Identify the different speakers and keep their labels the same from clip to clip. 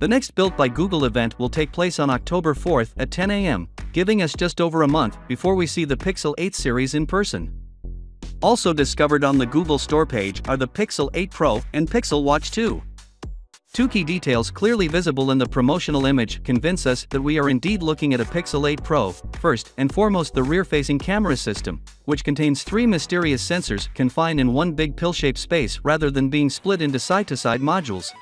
Speaker 1: The next Built by Google event will take place on October 4th at 10 a.m., giving us just over a month before we see the Pixel 8 series in person. Also discovered on the Google Store page are the Pixel 8 Pro and Pixel Watch 2. Two key details clearly visible in the promotional image convince us that we are indeed looking at a Pixel 8 Pro, first and foremost the rear-facing camera system, which contains three mysterious sensors confined in one big pill-shaped space rather than being split into side-to-side -side modules.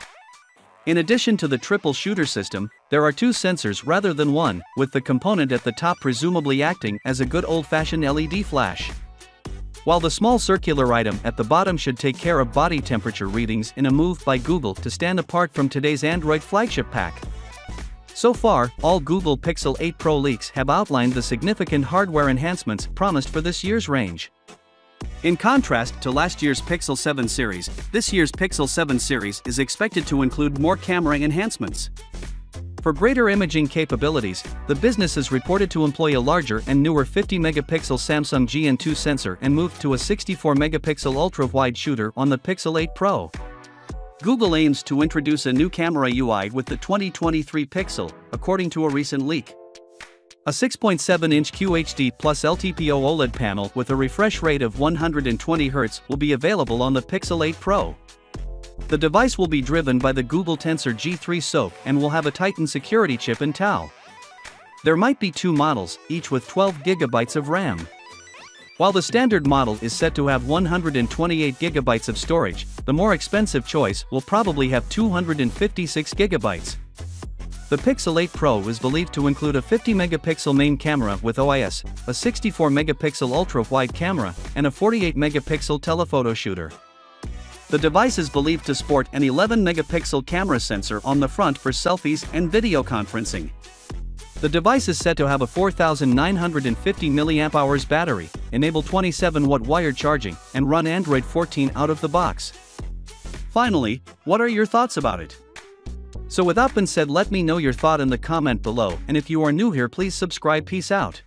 Speaker 1: In addition to the triple shooter system, there are two sensors rather than one, with the component at the top presumably acting as a good old-fashioned LED flash while the small circular item at the bottom should take care of body temperature readings in a move by Google to stand apart from today's Android flagship pack. So far, all Google Pixel 8 Pro leaks have outlined the significant hardware enhancements promised for this year's range. In contrast to last year's Pixel 7 series, this year's Pixel 7 series is expected to include more camera enhancements. For greater imaging capabilities, the business is reported to employ a larger and newer 50-megapixel Samsung GN2 sensor and move to a 64-megapixel ultra-wide shooter on the Pixel 8 Pro. Google aims to introduce a new camera UI with the 2023 Pixel, according to a recent leak. A 6.7-inch QHD plus LTPO OLED panel with a refresh rate of 120Hz will be available on the Pixel 8 Pro. The device will be driven by the Google Tensor G3 SoC and will have a Titan security chip in Tau. There might be two models, each with 12GB of RAM. While the standard model is set to have 128GB of storage, the more expensive choice will probably have 256GB. The Pixel 8 Pro is believed to include a 50-megapixel main camera with OIS, a 64-megapixel ultra-wide camera, and a 48-megapixel telephoto shooter. The device is believed to sport an 11-megapixel camera sensor on the front for selfies and video conferencing. The device is said to have a 4950 mAh battery, enable 27-watt wired charging, and run Android 14 out of the box. Finally, what are your thoughts about it? So with that been said let me know your thought in the comment below and if you are new here please subscribe peace out.